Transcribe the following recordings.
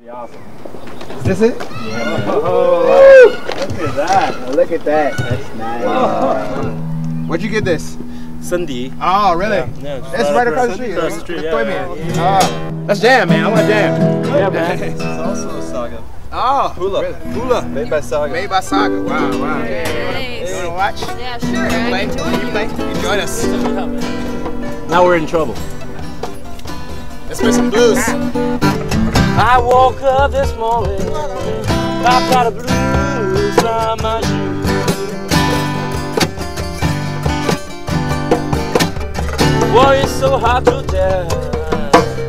Be awesome. Is this it? Yeah. Oh, look at that. Oh, look at that. That's nice. Where'd you get this? Cindy. Oh, really? Yeah, yeah, it's That's right across the street. Across the street, yeah. Toy man. Oh, ah. that's jam, man. I want jam. Yeah, man. It's also a saga. Oh, Hula. really? Hula. Made by Saga. Made by Saga. Wow, wow. Nice. You wanna watch? Yeah, sure. You play? You you. play? You join us. Now we're in trouble. Let's play some blues. I woke up this morning. I've got a blues from my shoes. Boy, it's so hard to tell.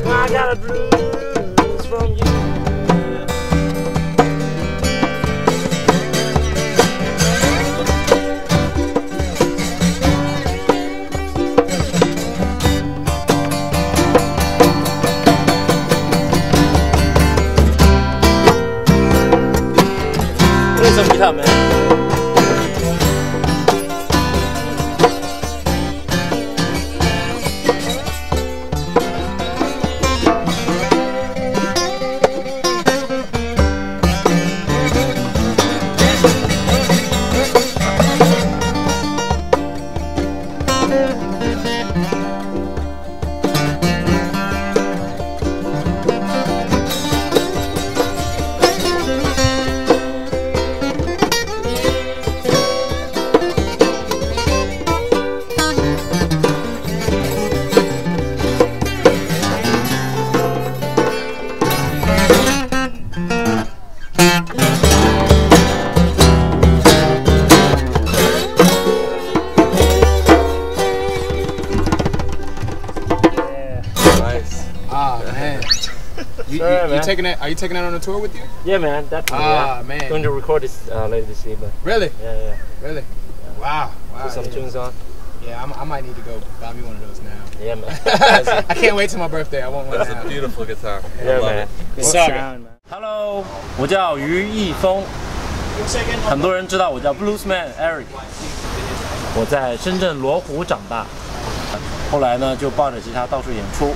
I got a blues Some guitar, man. man. You, Sure, you, you man. taking that? Are you taking that on a tour with you? Yeah, man. Definitely. Ah, yeah. man. Going to record this uh, later this year, but Really? yeah, yeah. Really? Wow. Wow. Put some yeah. tunes on. Yeah, I'm, I might need to go buy me one of those now. Yeah, man. I can't wait till my birthday. I want one That's now. a beautiful guitar. I Yeah, love man. it. Good Saga. sound, man. Hello，我叫于毅峰，很多人知道我叫 Bluesman Eric。我在深圳罗湖长大，后来呢就抱着吉他到处演出。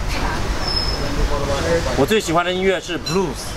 我最喜欢的音乐是 blues。